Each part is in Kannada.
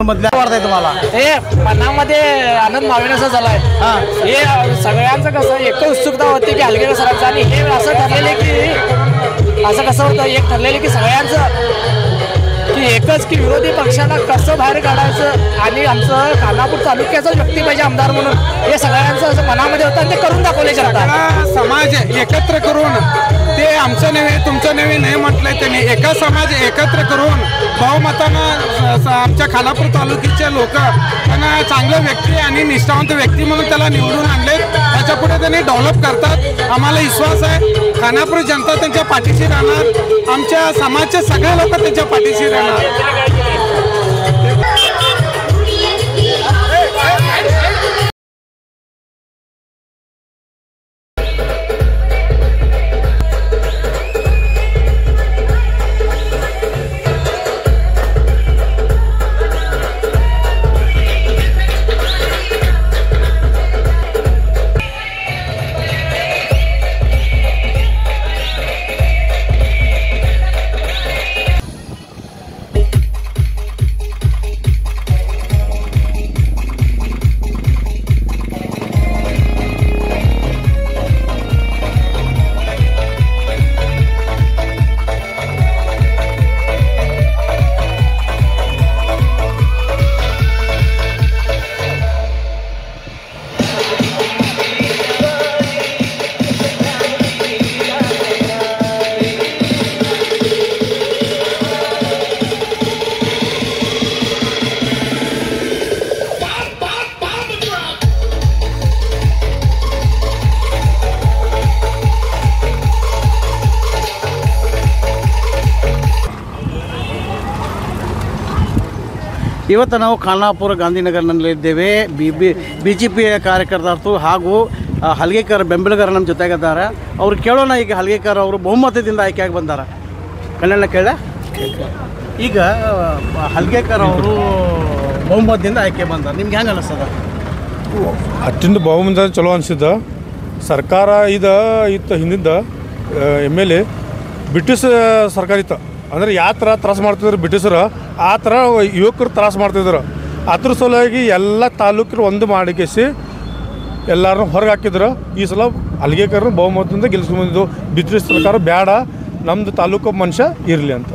मधल्या वाटतंय तुम्हाला? हे मनामध्ये आनंद माविण्याचा झालाय. हे. सगळ्यांचं कसं एक उत्सुकता होती की हलगेकर सरांचं. आणि हे असं ठरलेले की असं कसं होतं एक ठरलेले की सगळ्यांचं की एकच की विरोधी पक्षाला कसं बाहेर काढायचं आणि आमचं खानापूर तालुक्याचाच व्यक्ती पाहिजे आमदार म्हणून हे सगळ्यांचं असं मनामध्ये होतं आणि ते करून दाखवले जनता. समाज एकत्र करून ते आमचं नव्हे तुमचं नव्हे नाही म्हटलंय त्यांनी. एका समाज एकत्र करून आमच्या खानापूर तालुक्याचे लोक त्यांना चांगलं व्यक्ती आणि निष्ठावंत व्यक्ती म्हणून त्याला निवडून आणले. त्याच्या पुढे त्यांनी डेव्हलप करतात. आम्हाला विश्वास आहे. खानापूर जनता त्यांच्या पाठीशी राहणार. आमच्या समाजचे सगळे लोक त्यांच्या पाठीशी राहणार. ಇವತ್ತು ನಾವು Khanapur ಗಾಂಧಿನಗರ್ನಲ್ಲಿದ್ದೇವೆ B B B J P ಕಾರ್ಯಕರ್ತರು ಹಾಗೂ ಹಲ್ಗೆಕರ್ ಬೆಂಬಲಿಗರ ನಮ್ಮ ಜೊತೆಗಿದ್ದಾರೆ. ಅವ್ರು ಕೇಳೋಣ ಈಗ ಹಲ್ಗೇಕರ್ ಅವರು ಬಹುಮತದಿಂದ ಆಯ್ಕೆಯಾಗಿ ಬಂದಾರ. ಕನ್ನಡ ಕೇಳ. ಈಗ ಹಲ್ಗೇಕರ್ ಅವರು ಬಹುಮತದಿಂದ ಆಯ್ಕೆ ಬಂದಾರ. ನಿಮ್ಗೆ ಹೆಂಗೆ ಅನಿಸ್ತದ? ಅಷ್ಟಿಂದ ಬಹುಮತ ಚಲೋ ಅನಿಸಿದ್ದ. ಸರ್ಕಾರ ಇದು ಇತ್ತು ಹಿಂದಿಂದ ಎಂ ಎಲ್ ಎ, ಬ್ರಿಟಿಷ್ ಸರ್ಕಾರ ಇತ್ತು ಅಂದ್ರೆ ಯಾವ ಥರ ತ್ರಾಸು ಮಾಡ್ತಿದ್ರು ಬ್ರಿಟಿಷರು, ಆ ಥರ ಯುವಕರು ತ್ರಾಸು ಮಾಡ್ತಿದ್ರು. ಅದ್ರ ಸಲುವಾಗಿ ಎಲ್ಲ ತಾಲೂಕರು ಒಂದು ಮಾಡಿಕೆಸಿ ಎಲ್ಲರೂ ಹೊರಗೆ ಹಾಕಿದ್ರು ಈ ಸಲ ಅಲ್ಲಿಗೆಕರನ್ನು ಬಹುಮತದಿಂದ ಗೆಲ್ಸ್ಕೊಂಡ್ಬಂದಿದ್ದು ಬ್ರಿಟಿಷ್ ಸರ್ಕಾರ ಬೇಡ ನಮ್ಮದು ತಾಲೂಕು ಮನುಷ್ಯ ಇರಲಿ ಅಂತ.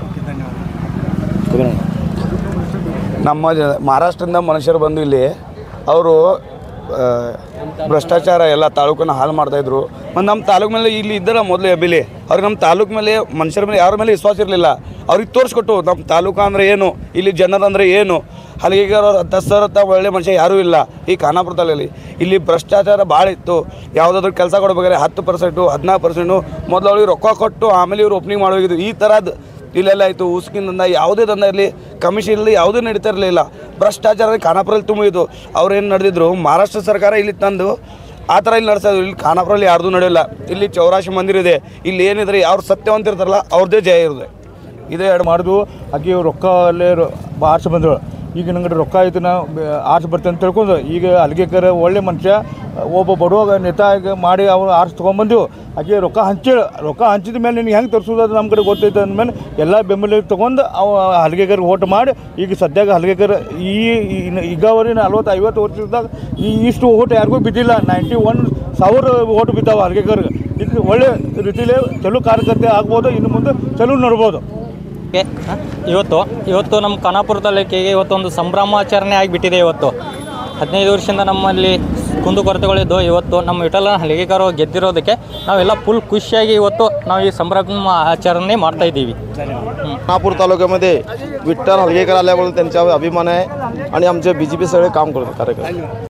ನಮ್ಮ ಮಹಾರಾಷ್ಟ್ರದಿಂದ ಮನುಷ್ಯರು ಬಂದು ಇಲ್ಲಿ, ಅವರು ಭ್ರಷ್ಟಾಚಾರ ಎಲ್ಲ ತಾಲೂಕನ್ನ ಹಾಳು ಮಾಡ್ತಾಯಿದ್ರು ಮತ್ತು ನಮ್ಮ ತಾಲೂಕು ಮೇಲೆ ಇಲ್ಲಿ ಇದ್ದರೆ ಮೊದಲು ಎಬಿಲಿ. ಅವ್ರಿಗೆ ನಮ್ಮ ತಾಲೂಕು ಮೇಲೆ, ಮನುಷ್ಯರ ಮೇಲೆ, ಯಾರ ಮೇಲೆ ವಿಶ್ವಾಸ ಇರಲಿಲ್ಲ. ಅವ್ರಿಗೆ ತೋರಿಸ್ಕೊಟ್ಟು ನಮ್ಮ ತಾಲೂಕು ಅಂದರೆ ಏನು, ಇಲ್ಲಿ ಜನರಂದರೆ ಏನು. ಅಲ್ಲಿಗೆ ದಸರತ್ತ ಒಳ್ಳೆ ಮನುಷ್ಯ ಯಾರೂ ಇಲ್ಲ ಈ ಖಾನಾಪುರದಲ್ಲಿ ಇಲ್ಲಿ ಭ್ರಷ್ಟಾಚಾರ ಭಾಳ ಇತ್ತು. ಯಾವುದಾದ್ರೂ ಕೆಲಸ ಕೊಡ್ಬೇಕಾದ್ರೆ ಹತ್ತು ಪರ್ಸೆಂಟು ಹದಿನಾಲ್ಕು ಪರ್ಸೆಂಟು ಮೊದಲು ಅವ್ರಿಗೆ ರೊಕ್ಕ ಕೊಟ್ಟು ಆಮೇಲೆ ಇವ್ರು ಓಪನಿಂಗ್ ಮಾಡೋಗಿದ್ದು ಈ ಥರದ್ದು ಇಲ್ಲೆಲ್ಲ ಆಯಿತು ಉಸ್ಕಿನ ದಂಧ, ಯಾವುದೇ ದಂಧ ಇರಲಿ ಕಮಿಷನ್ ಇರಲಿ ಯಾವುದೂ ನಡೀತಾ ಇರಲಿಲ್ಲ. ಭ್ರಷ್ಟಾಚಾರ ಖಾನಾಪುರಲ್ಲಿ ತುಂಬಿದ್ದು ಅವ್ರು ಏನು ನಡೆದಿದ್ರು, ಮಹಾರಾಷ್ಟ್ರ ಸರ್ಕಾರ ಇಲ್ಲಿ ತಂದು, ಆ ಥರ ಇಲ್ಲಿ ನಡೆಸೋದು ಇಲ್ಲಿ ಖಾನಾಪುರಲ್ಲಿ ಯಾರ್ದು ನಡೆಯಲ್ಲ. ಇಲ್ಲಿ ಚೌರಾಶಿ ಮಂದಿರ ಇದೆ. ಇಲ್ಲಿ ಏನಿದ್ರೆ ಯಾರು ಸತ್ಯವಂತ ಇರ್ತಾರಲ್ಲ ಅವ್ರದ್ದೇ ಜಯ ಇರುತ್ತೆ. ಇದೇ ಎರಡು ಮಾಡಿದ್ವು. ಆಕೆ ರೊಕ್ಕ ಅಲ್ಲೇ ಆರ್ಸಿ ಬಂದ್ರು. ಈಗ ನಂಗಡೆ ರೊಕ್ಕ ಆಯ್ತು, ನಾ ಆರ್ಸ್ ಬರ್ತೇನೆ ತಿಳ್ಕೊಂಡು, ಈಗ ಅಲ್ಗೇಕರ ಒಳ್ಳೆ ಮನುಷ್ಯ ಒಬ್ಬ ಬಡವಾಗ ನೆತಾಗ ಮಾಡಿ ಅವ್ರು ಆರ್ಸಿ ತೊಗೊಂಬಂದೆವು ಆಕೆ ರೊಕ್ಕ ಹಂಚಿ ರೊಕ್ಕ ಹಂಚಿದ ಮೇಲೆ ನಿನಗೆ ಹೆಂಗೆ ತರಿಸೋದು ಅದು ನಮ್ಮ ಕಡೆ ಗೊತ್ತೈತೆ ಅಂದಮೇಲೆ ಎಲ್ಲ ಬೆಂಬಲ ತೊಗೊಂಡು ಅವ ಹಲಗೆಗರಿಗೆ ಓಟ್ ಮಾಡಿ, ಈಗ ಸದ್ಯಾಗ ಹಲಗೆಗರ್ ಈ ಈಗ ನಲ್ವತ್ತು ಐವತ್ತು ವರ್ಷದಾಗ ಈ ಇಷ್ಟು ಓಟ್ ಯಾರಿಗೂ ಬಿದ್ದಿಲ್ಲ. ನೈಂಟಿ ಒನ್ ಸಾವಿರ ಓಟ್ ಬಿದ್ದಾವೆ ಹಲಗೆಗರ್ಗೆ ಇದು ಒಳ್ಳೆ ರೀತಿಲೇ ಚಲೋ ಕಾರ್ಯಕರ್ತೆ ಆಗ್ಬೋದು, ಇನ್ನು ಮುಂದೆ ಚಲೋ ನೋಡ್ಬೋದು. ಇವತ್ತು ಇವತ್ತು ನಮ್ಮ ಖಾನಾಪುರ ತಾಲೂಕಿಗೆ ಇವತ್ತೊಂದು ಸಂಭ್ರಮಾಚರಣೆ ಆಗಿಬಿಟ್ಟಿದೆ ಇವತ್ತು. ಹದಿನೈದು ವರ್ಷದಿಂದ ನಮ್ಮಲ್ಲಿ ಕುಂದುಕೊರತೆಗಳಿದ್ದು ಇವತ್ತು ನಮ್ಮ ವಿಠಲ ಹಲಿಗೆಕರು ಗೆದ್ದಿರೋದಕ್ಕೆ ನಾವೆಲ್ಲ ಫುಲ್ ಖುಷಿಯಾಗಿ ಇವತ್ತು ನಾವು ಈ ಸಂಭ್ರಮ ಆಚರಣೆ ಮಾಡ್ತಾ ಇದ್ದೀವಿ नागपूर तालुक्यामध्ये विठ्ठल हलगेकर आल्यामुळे त्यांच्यावर अभिमान आहे आणि आमचे बी जे पी सगळे काम करतात कार्यकर्ते